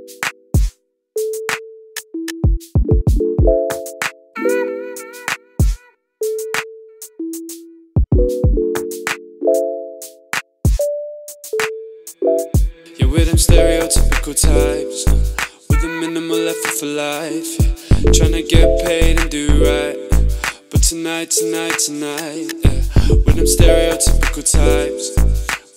Yeah, with them stereotypical types With a minimal effort for life yeah. Trying to get paid and do right But tonight, tonight, tonight yeah. With them stereotypical types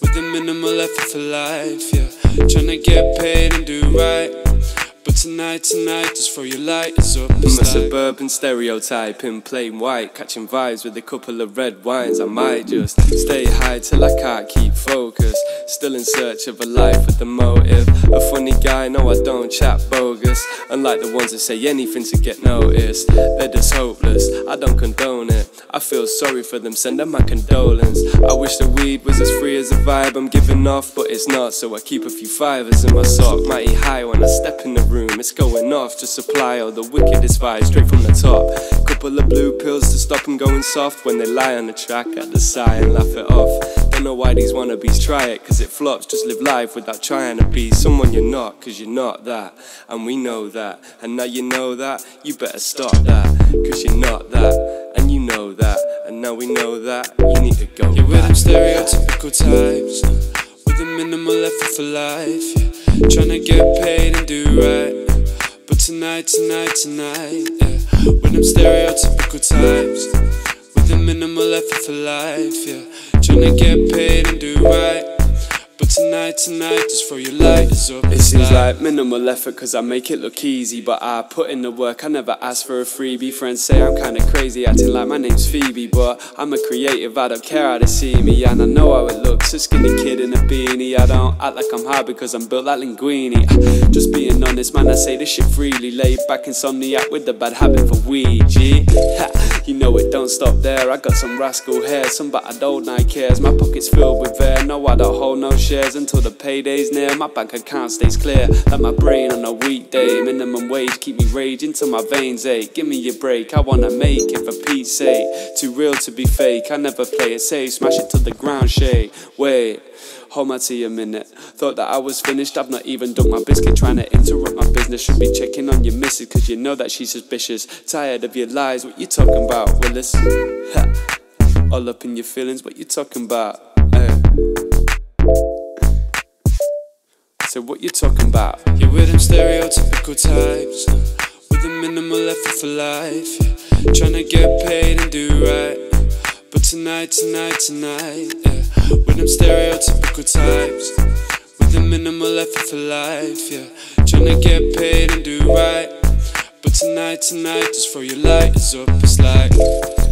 With a minimal effort for life, yeah Tryna get paid and do right but tonight, tonight, just for your light is up. I'm a suburban stereotype in plain white, catching vibes with a couple of red wines. I might just stay high till I can't keep focus. Still in search of a life with a motive. A funny guy, no, I don't chat bogus. Unlike the ones that say anything to get noticed, they're just hopeless. I don't condone it. I feel sorry for them, send them my condolence. I wish the weed was as as a vibe I'm giving off, but it's not, so I keep a few fivers in my sock. Mighty high when I step in the room, it's going off. Just supply all the wickedest vibes straight from the top. Couple of blue pills to stop them going soft when they lie on the track. at the sigh and laugh it off. Don't know why these wannabes try it, cause it flops. Just live life without trying to be someone you're not, cause you're not that. And we know that. And now you know that, you better stop that, cause you're not that and you know that. And now we know that you need to go. You're with them stereotypical types, with a minimal effort for life. Yeah. Trying to get paid and do right. But tonight, tonight, tonight, yeah. With them stereotypical types, with a minimal effort for life. Yeah. Trying to get paid and do right. Tonight, tonight, just for your light is up. It seems like minimal effort cause I make it look easy. But I put in the work, I never ask for a freebie. Friends say I'm kinda crazy, acting like my name's Phoebe. But I'm a creative, I don't care how they see me. And I know how it looks, a skinny kid in a beanie. I don't act like I'm high because I'm built like linguine. Ah, just being honest, man, I say this shit freely. Laid back insomniac with the bad habit for weed. You know it don't stop there. I got some rascal hair, some bad old night cares. My pockets filled with air, no, I don't hold no shares until the payday's near. My bank account stays clear, like my brain on a weekday. Minimum wage keep me raging till my veins ache. Give me a break, I wanna make it for Pete's sake. Too real to be fake, I never play it safe. Smash it to the ground, shake. Wait. Hold my tea a minute. Thought that I was finished, I've not even done my biscuit. Trying to interrupt my business. Should be checking on your missus, cause you know that she's suspicious. Tired of your lies, what you talking about, Willis? Ha. All up in your feelings, what you talking about? Hey. So what you talking about? You're with them stereotypical types With a minimal effort for life. Trying to get paid and do right tonight, tonight, tonight yeah. With them stereotypical types With a minimal effort for life yeah. Trying to get paid and do right But tonight, tonight, just for your light is up It's like